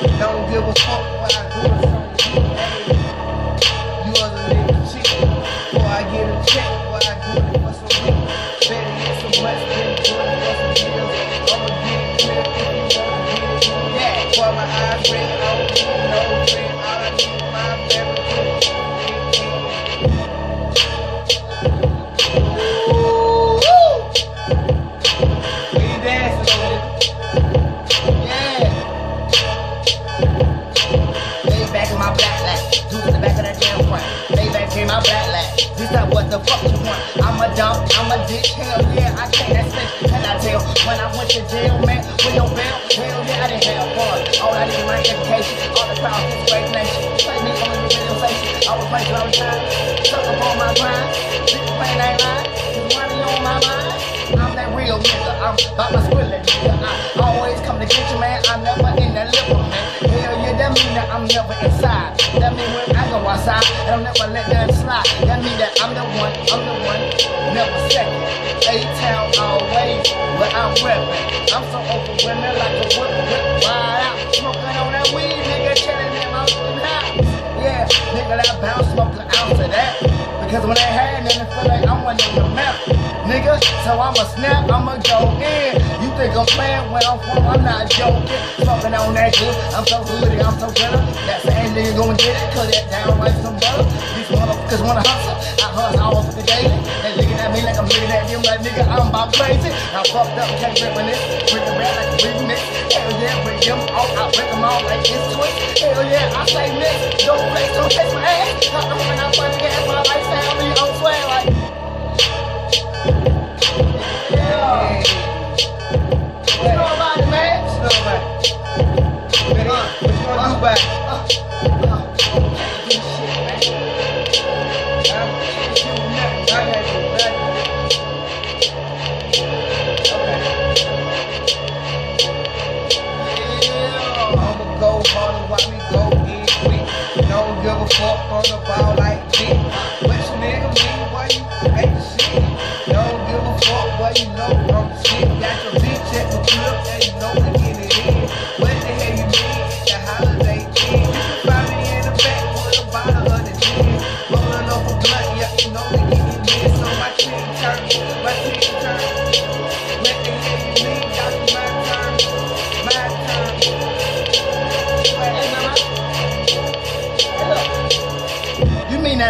Don't give a fuck what I do or something. You other niggas cheating. Before I get a check, what I do it what's some niggas. Better get some money, get it. I'ma get it clear if you wanna get it. Yeah, while my eyes red, I don't the fuck you want? I'm a dump, I'm a dick, hell yeah, I can't accept Can I tell? When I went to jail, man, with no bail, hell yeah, I didn't have fun. All I need my education, all the crowd, this great nation. Play me on the realization, I was playing all the time. Stuck up on my grind, people playing that line, there's money on my mind. I'm that real nigga, I'm about my squilling nigga. I always come to get you, man, I'm never in that liver, man. Hell yeah, that mean that I'm never inside. When I I'm never let that slide. That mean that I'm the one, I'm the one, never second. A-Town always, but I'm reppin'. I'm so overwhelming like a whip, whip, ride out. Smoking on that weed, nigga, chillin' in my house. Yeah, nigga, that bounce, smoke an ounce of that. Because when I had nothing, feel like I'm one. Nigga, so I'ma snap, I'ma go in. You think I'm playing when I'm from, I'm not joking. Smoking on that good, I'm so hoodie, I'm so better. That same nigga gon' get it, cut it down like some butter. These motherfuckers wanna hustle, I hustle all for the daily. They looking at me like I'm looking at them like nigga, I'm about crazy. I'm fucked up, can't reminisce. Bring the rap like a remix. Hell yeah, bring them all, I break them all like it's twist. Hell yeah, I say this, don't flex, don't catch my ass. Not the when I punch gas, my lifestyle be on swear like. About it? I'ma go harder, watch me go in quick. Don't give a fuck on the ball like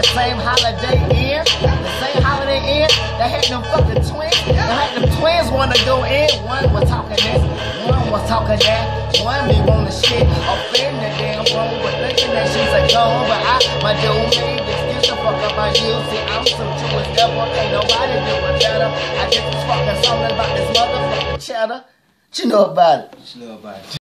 that same Holiday Inn? The same Holiday Inn that had them fucking twins? That had them twins wanna go in. One was talking this, one was talking that. One be wanna shit, offend the damn phone, but thinking that she's a gone. But I, my dude, made excuse to fuck up my you. See, I'm so true as ever, ain't nobody do it better. I just was fucking something about this motherfucking cheddar. What you know about it? What you know about it?